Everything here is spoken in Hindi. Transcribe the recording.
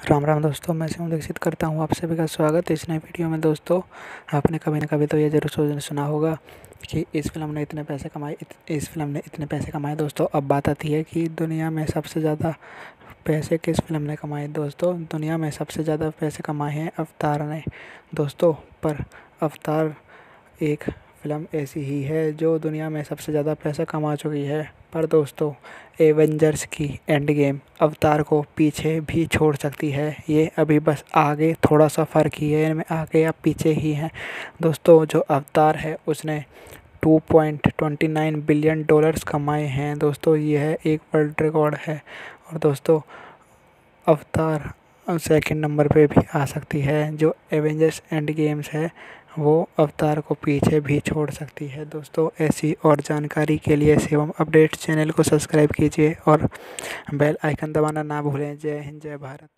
राम राम दोस्तों, मैं शिवम दीक्षित करता हूँ आप सभी का स्वागत है इस नए वीडियो में दोस्तों। आपने कभी ना कभी तो ये ज़रूर सुना होगा कि इस फ़िल्म ने इतने पैसे कमाए इस फ़िल्म ने इतने पैसे कमाए दोस्तों। अब बात आती है कि दुनिया में सबसे ज़्यादा पैसे किस फ़िल्म ने कमाए दोस्तों? दुनिया में सबसे ज़्यादा पैसे कमाए हैं अवतार ने दोस्तों, पर अवतार एक फ़िल्म ऐसी ही है जो दुनिया में सबसे ज़्यादा पैसा कमा चुकी है। पर दोस्तों एवेंजर्स की एंड गेम अवतार को पीछे भी छोड़ सकती है। ये अभी बस आगे थोड़ा सा फ़र्क ही है, इनमें आगे या पीछे ही हैं। दोस्तों, जो अवतार है, उसने two point twenty nine billion dollars कमाए हैं। दोस्तों, यह एक वर्ल्ड रिकॉर्ड है। और दोस्तों, अवतार सेकंड नंबर पे भी आ सकती है, जो एवेंजर्स एंड गेम्स है, वो अवतार को पीछे भी छोड़ सकती है। दोस्तों, ऐसी और जानकारी के लिए शिवम अपडेट चैनल को सब्सक्राइब कीजिए और बेल आइकन दबाना ना भूलें। जय हिंद, जय भारत।